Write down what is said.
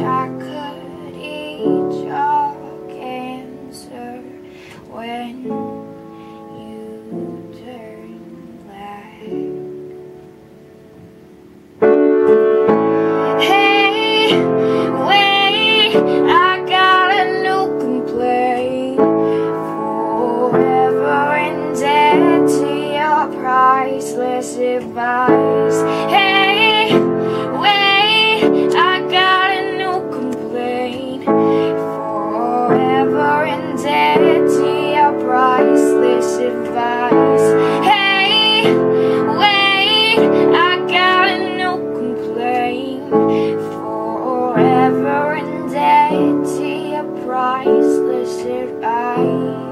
I priceless advice.